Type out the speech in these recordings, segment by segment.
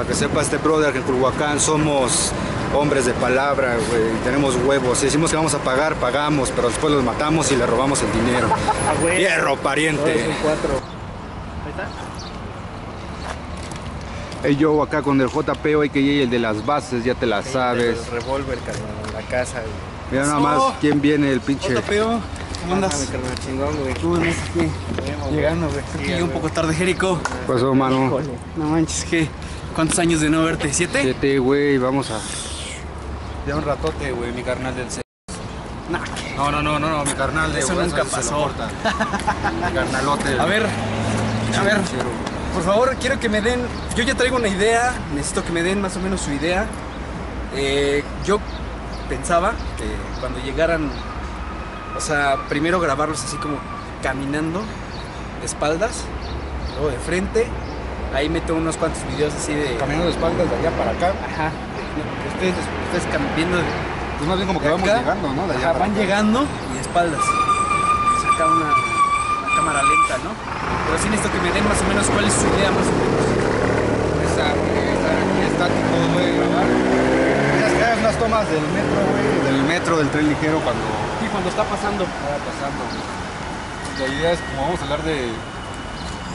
Para que sepa este brother que en Culhuacán somos hombres de palabra, güey, y tenemos huevos. Si decimos que vamos a pagar, pagamos, pero después los matamos y le robamos el dinero. Hierro, pariente. Hey, yo acá con el JP, hoy que el de las bases, ya te la sabes. El revólver, carnal, la casa, güey. Mira nada más quién viene el pinche. JPO, ¿cómo andas? carnal, chingón, güey. ¿Cómo andas aquí? Llegando, güey. Aquí llegué un poco tarde, Jerico. Pasó, mano. No manches, ¿qué? ¿Cuántos años de no verte? ¿Siete? Siete, güey, vamos a. Ya un ratote, güey, mi carnal del C. Nah, no, no, no, no, no, mi carnal de Eso güey, nunca pasó. mi carnalote. A ver, a ver, por favor, quiero que me den. Yo ya traigo una idea, necesito que me den más o menos su idea. Eh, yo pensaba que cuando llegaran, o sea, primero grabarlos así como caminando, de espaldas, luego de frente. Ahí meto unos cuantos videos así de. Caminando de espaldas de allá para acá. Ajá. Ustedes, ustedes viendo de, Pues más bien como que vamos acá. llegando, ¿no? De allá Ajá, para van acá. llegando y de espaldas. Saca una, una cámara lenta, ¿no? Pero sí necesito que me den más o menos cuál es su idea más o menos. Esa, estar aquí estático, güey, grabar. Esas que hagas unas tomas del metro, güey, del metro, del tren ligero cuando Sí, cuando está pasando. vaya pasando. La idea es como vamos a hablar de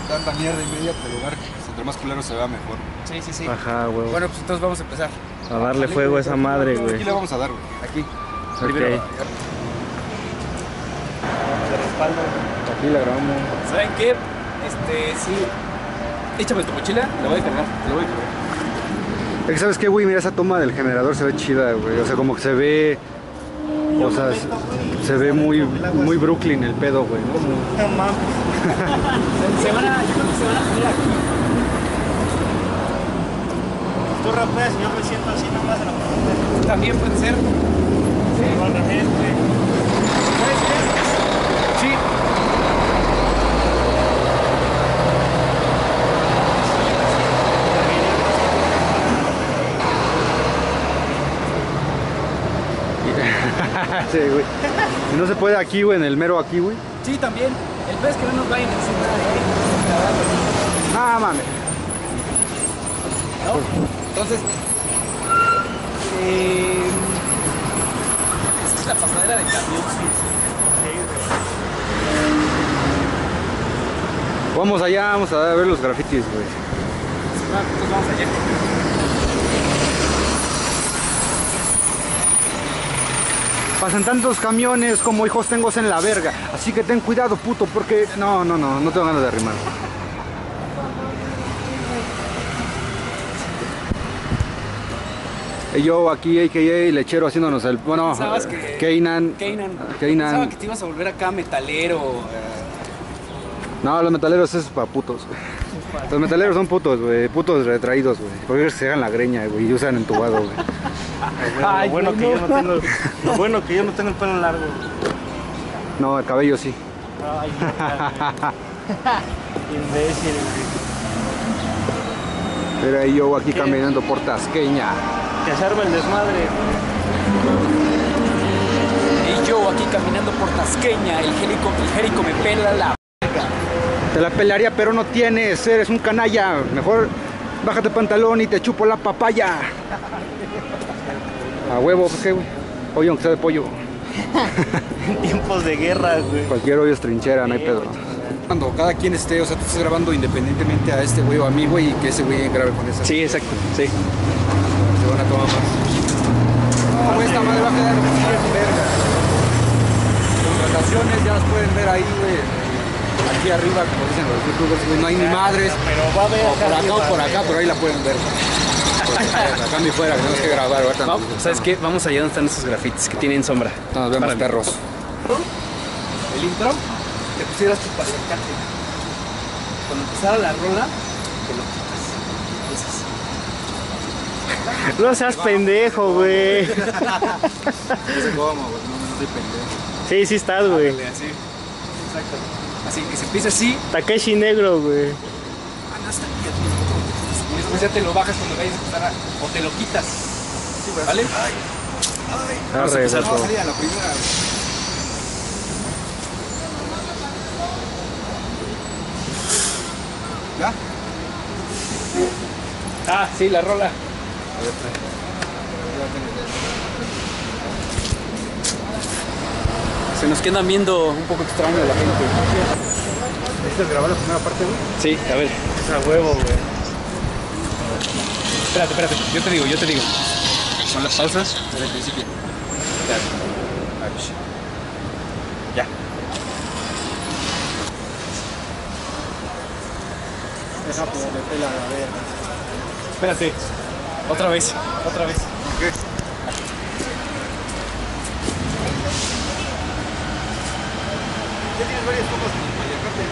tanta mierda y media, pero lugar entre más culero se vea mejor. Sí, sí, sí. Ajá, güey. Bueno, pues entonces vamos a empezar. A darle fuego a esa madre, Aquí güey. le vamos a dar, güey. Aquí. Ok. Primero. Aquí la grabamos. ¿Saben qué? Este, sí. Échame tu mochila, la voy a cargar. La voy a cargar. Es que sabes qué, güey, mira esa toma del generador se ve chida, güey. O sea, como que se ve. O sea, se, se ve muy, muy Brooklyn el pedo, güey, ¿no? No mames. se van a, yo creo que se van a poner aquí. Tú rapeas y yo me siento así nomás en la parte. También puede ser. Sí, al revés, güey. ¿Puede ser? Sí. sí, güey. No se puede aquí, güey, en el mero aquí, güey. Sí, también. El pez que no nos vayan encima de ahí. Ah, mames. ¿no? Entonces, eh, esta es la pasadera de camión. Vamos allá, vamos a ver los grafitis, güey. Entonces vamos allá. Pasan tantos camiones como hijos tengo en la verga. Así que ten cuidado, puto, porque. No, no, no, no tengo ganas de arrimar. Yo aquí, AKA, lechero haciéndonos el. Bueno, que- Keynan. Keynan. Keynan. Pensaba que te ibas a volver acá metalero. eh, No, los metaleros es para putos. güey. Los metaleros son putos, güey. Putos retraídos, güey. Porque se hagan la greña, güey. Y usan entubado, güey. lo, bueno que yo no tengo, lo bueno que yo no tengo el pelo largo. No, el cabello sí. Ay, no, Imbécil, güey. Pero ahí yo aquí caminando por Tasqueña. Que se arma el desmadre. Y yo aquí caminando por Tasqueña, el Jerico, el Jerico me pela la Te la pelaría, pero no tienes. Eres un canalla. Mejor bájate pantalón y te chupo la papaya. A huevo, pues qué, güey. Pollo, aunque sea de pollo. En tiempos de guerra, güey. Cualquier hoyo es trinchera, no hay pedo. Cuando cada quien esté, o sea, tú estás grabando independientemente a este güey o a mí, güey, y que ese güey grabe con esa. Sí, exacto, sí. Se van a tomar más. No, güey, esta madre va a quedar verga. Contrataciones ya las pueden ver ahí, güey. Aquí arriba, como dicen los youtubers, güey, no hay ni madres. Pero va a haber O por acá o por acá, pero ahí la pueden ver. Acá ni fuera, tenemos que grabar ahorita. ¿Sabes qué? Vamos allá donde están esos grafitis que tienen sombra. Nos vemos, perros. El intro, pusieras tu para acercarte. Cuando empezara la rola, te lo quitas. Empiezas. No seas pendejo, güey. Es como, güey, no, no soy pendejo. Sí, sí estás, güey. Así. Exacto. Así que se empieza así. Takeshi negro, güey. Ah, no, está. Y después ya te lo bajas cuando vayas a empezar a. O te lo quitas. ¿Vale? Vamos a Arre, empezar. Vamos a salir a la primera. ¿Ya? Ah, sí, la rola. Se nos quedan viendo un poco extraño la gente. ¿Necesitas grabar la primera parte, güey? Sí, a ver. Es a huevo, güey. Espérate, espérate. Yo te digo, yo te digo. Son las pausas desde el principio. Ya. Ya. Deja por meter la verga. Espérate. Otra vez. Otra vez. Ya tienes varias paliacate.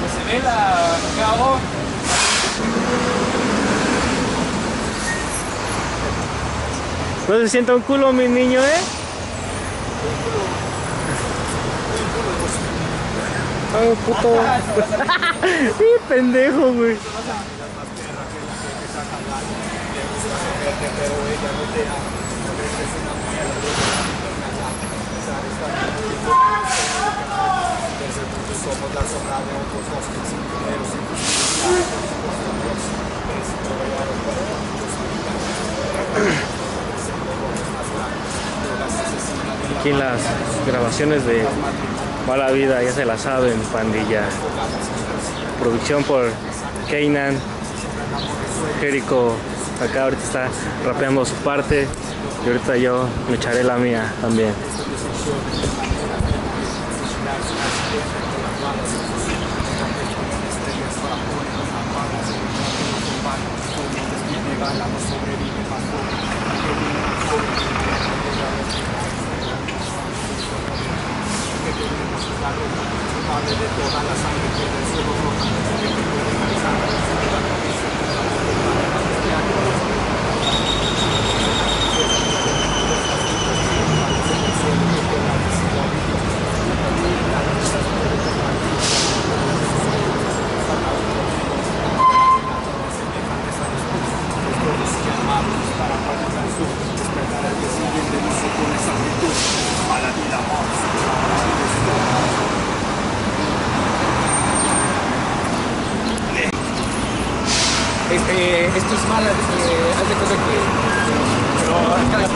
Pues se ve la cabo. No se sienta un culo, mi niño, ¿eh? Ay, puto. Sí, pendejo, güey. Aquí las grabaciones de Mala Vida, ya se la saben, pandilla. Producción por Keynan, Jericho, acá ahorita está rapeando su parte y ahorita yo me echaré la mía también. Este, esto es mala. Eh, haz de cuenta que. Pero acá.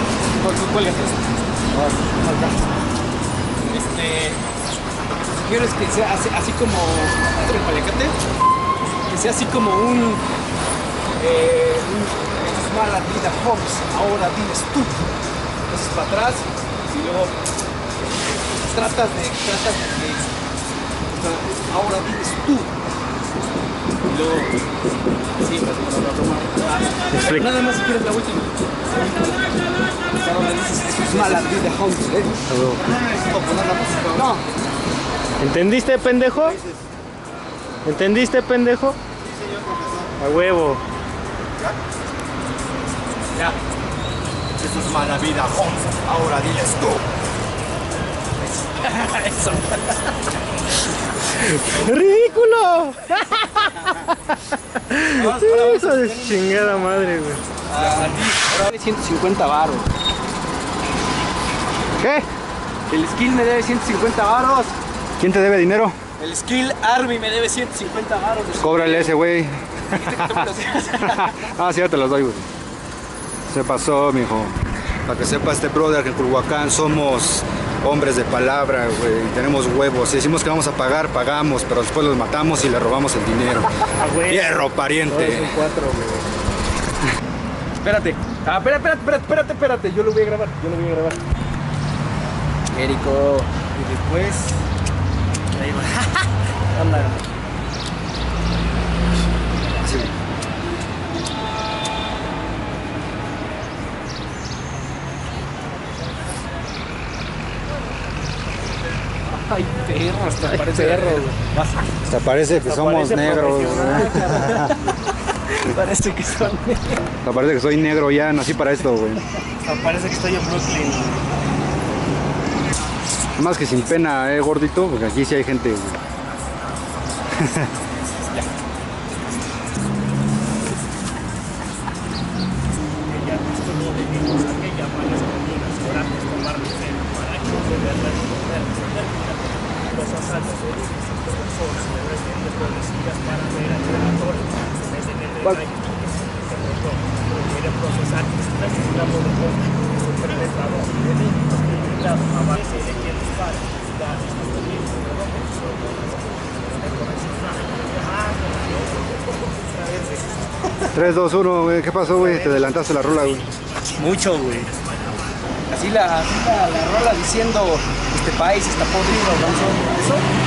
cu- Cuélgate. Acá. Este. Lo que te sugiero es que sea así, así como. Otro el paliacate. Así como un. Eh, un esto es mala vida, Hobbes. Ahora diles tú. Entonces para atrás. Y luego. Tratas de. Tratas de. que- Ahora diles tú. Y luego. Sí, pues, para la. Nada más si quieres la última. Ahora dices, es mala vida, Hobbes. ¿eh? Poner la música. No, ¿Entendiste, pendejo? ¿Entendiste, pendejo? A huevo. ya. Eso es mala vida, Holmes. Ahora diles tú. Eso. ¡Ridículo! Hijo de chingada madre, güey. A ti, ahora vale 150 varos. ¿Qué? El skill me debe 150 varos. ¿Quién te debe dinero? El skill Arby me debe 150 varos. Cóbrale a ese güey. Ah, sí, ya te los doy, güey. Se pasó, mijo. Para que sepa este brother que en Culhuacán somos hombres de palabra, güey. y Tenemos huevos. Si decimos que vamos a pagar, pagamos, pero después los matamos y le robamos el dinero. Hierro, pariente. Espérate. Ah, espérate, espérate, espérate, espérate. Yo lo voy a grabar. Yo lo voy a grabar. Érico. Y después. Ahí va. perro, hasta parece perro. Hasta parece que somos parece negros. Parece que son. Hasta parece que soy negro ya, nací para esto, güey. Parece que estoy en Brooklyn. Más que sin pena, eh, gordito, porque aquí sí hay gente. güey. 3, 2, 1, güey. ¿Qué pasó, güey? Te adelantaste la rola, güey. Mucho, güey. Así la, así la, la rola diciendo, este país está podrido, ganso. Eso,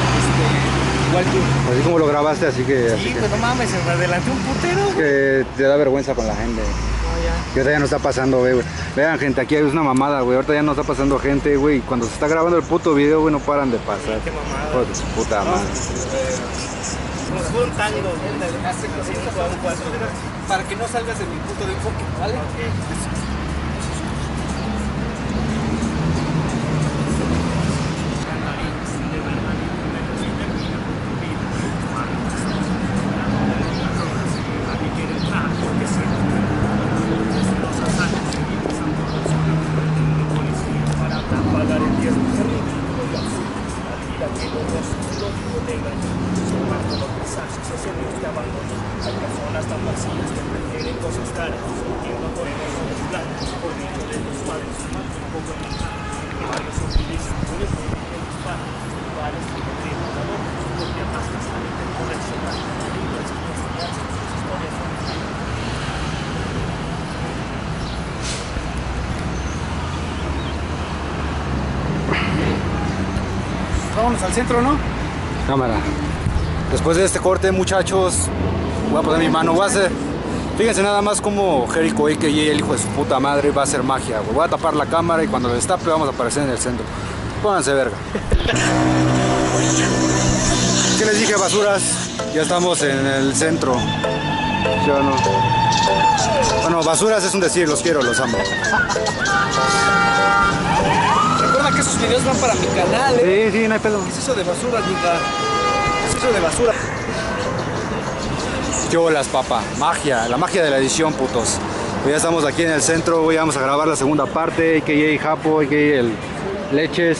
igual tú. Así como lo grabaste, así que. Así Sí, que, pues no mames, se me adelanté un putero. que te da vergüenza con la gente. Y ahorita ya no está pasando, güey. Vean, gente, aquí es una mamada, güey. Ahorita ya no está pasando gente, güey. Cuando se está grabando el puto video, güey, no paran de pasar. Qué mamada. Su puta madre. Nos fue un tango. Hace. Para que no salgas de mi punto de enfoque, ¿vale? Al centro, ¿no? Cámara. Después de este corte, muchachos, voy a poner mi mano. Voy a hacer. Fíjense nada más como Jericho AKA el hijo de su puta madre va a hacer magia. Voy a tapar la cámara y cuando lo destape vamos a aparecer en el centro. Pónganse verga. ¿Qué les dije, basuras? Ya estamos en el centro. ¿Sí o no? Bueno, basuras es un decir, los quiero, los amo. Que esos videos van para mi canal, ¿eh? Sí, sí, no hay pedo. ¿Qué es eso de basura, mija? ¿Qué es eso de basura? ¿Qué bolas, papá? Magia, la magia de la edición, putos. Pues ya estamos aquí en el centro, hoy vamos a grabar la segunda parte, AKA Japo, AKA el Leches.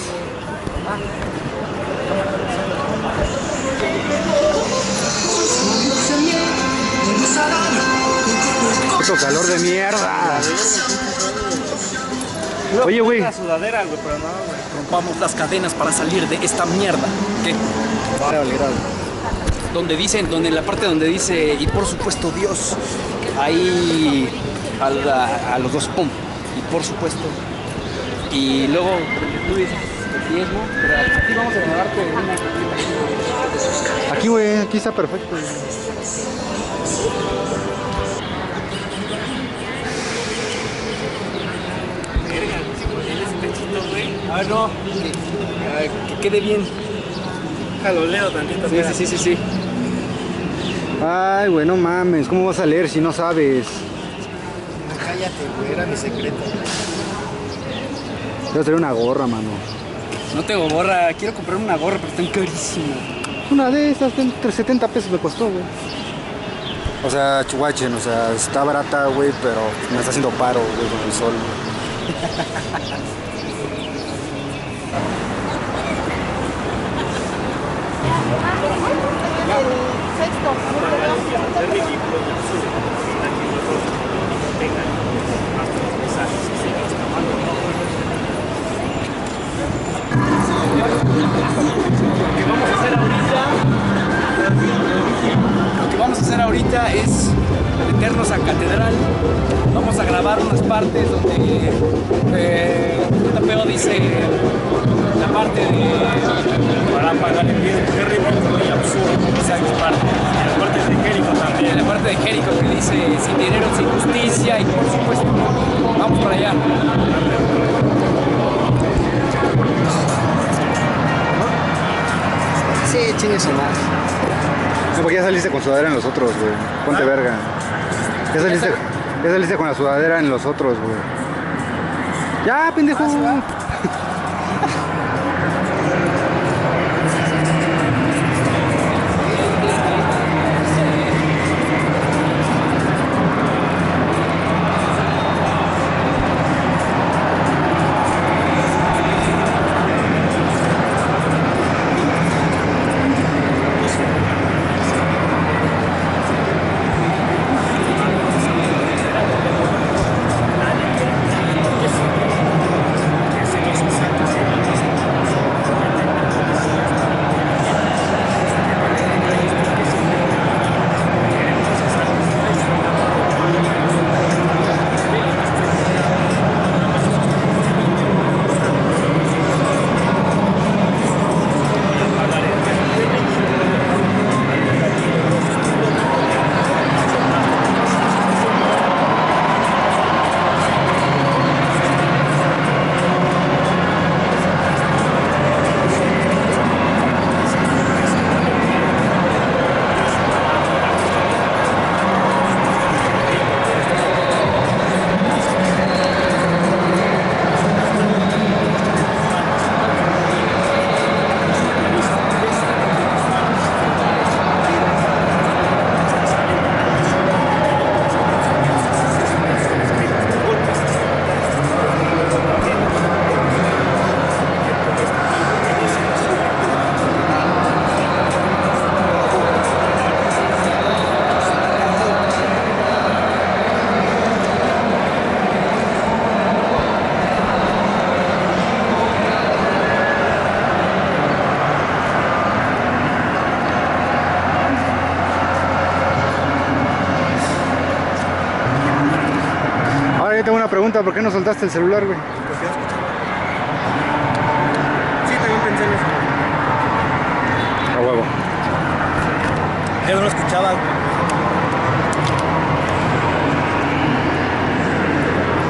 Puto calor de mierda. Oye, güey, Una sudadera, güey, pero no, güey. Rompamos las cadenas para salir de esta mierda. ¿Qué? Donde dicen, donde en la parte donde dice, y por supuesto Dios, ahí a, la- a los dos, pum, y por supuesto. Y luego, tú dices, el diezmo, pero aquí vamos a grabarte una aquí, güey, aquí está perfecto. Ah, no, que, ah, que quede bien. Déjalo, leo tantito. Sí, sí, sí, sí, sí. Ay, güey, no mames, ¿cómo vas a leer si no sabes? Cállate, güey, era mi secreto. Voy a traer una gorra, mano. No tengo gorra, quiero comprar una gorra, pero están carísimas. Una de estas, entre 70 pesos me costó, güey. O sea, chuguachen, o sea, está barata, güey, pero me está haciendo paro, güey, con el sol. Lo que vamos a hacer ahorita es meternos a catedral. Vamos a grabar unas partes donde eh, Tapeo dice la parte de Esa es parte. Y la parte de Jericho también. la parte de Jericho que dice sin dinero, sin justicia y por supuesto vamos para allá. Sí, chingues más. No, porque ya saliste con sudadera en los otros, güey. Ponte verga. Ya saliste, ya saliste con la sudadera en los otros, güey. Ya, pendejo. Pregunta, ¿por qué no soltaste el celular, güey? Sí, también pensé en eso. A huevo. Yo no lo escuchaba.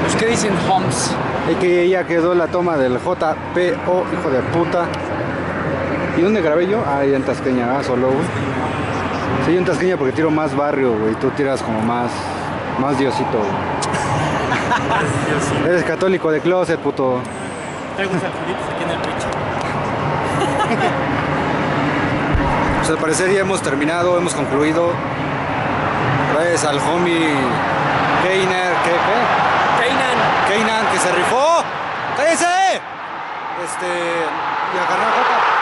Pues, ¿qué dicen Homs? Es que ya quedó la toma del JPO, hijo de puta. ¿Y dónde grabé yo? Ah, ahí en Tasqueña, ah, solo, güey. Sí, yo en Tasqueña porque tiro más barrio, güey. Tú tiras como más, más diosito, güey. Eres católico de closet, puto. Traigo unos aquí en el pecho. Pues al parecer ya hemos terminado, hemos concluido. Gracias al homie Keiner, ¿qué? qué? Keynan. Keynan, que se rifó. ¡Cállense! Este. Y a carnal.